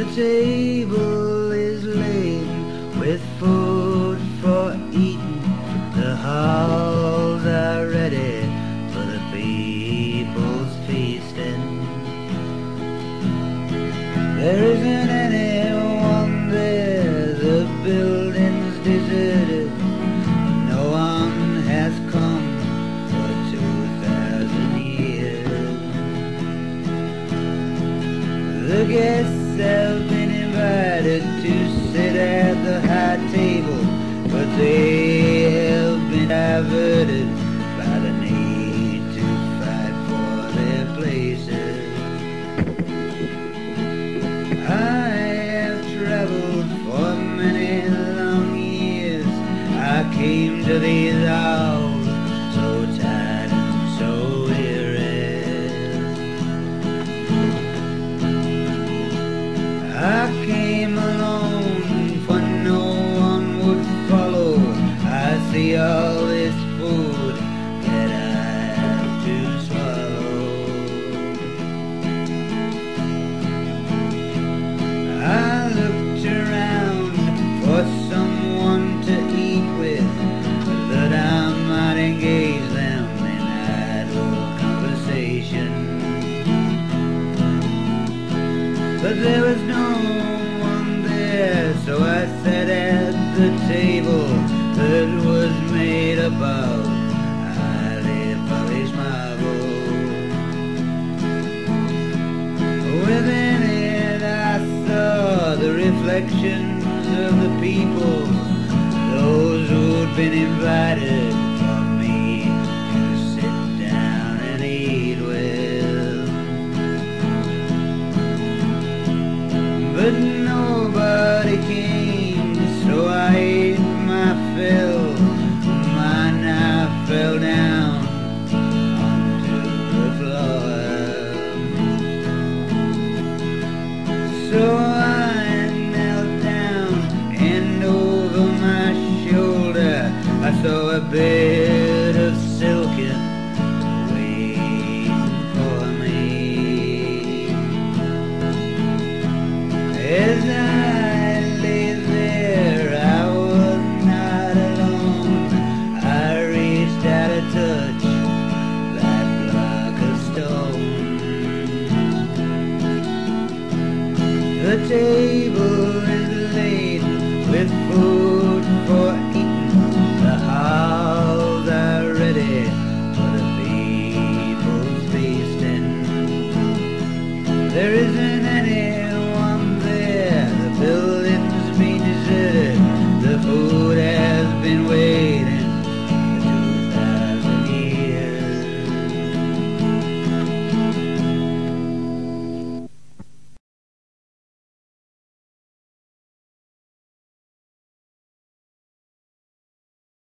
The table is laden with food for eating. The halls are ready for the people's feasting. There isn't anyone there, the building's deserted. No one has come for two thousand years. The guests have been invited to sit at the high table, but they have been diverted by the need to fight for their places. I have traveled for many long years. I came to these halls came alone, for no one would follow. I see all But there was no one there, so I sat at the table that was made above highly polished marble. Within it I saw the reflections of the people, those who'd been invited But nobody came, so I The day there would not alone I reached out a touch let luck her stone The table is with food for eating. The halls are ready for the people's feasting. There isn't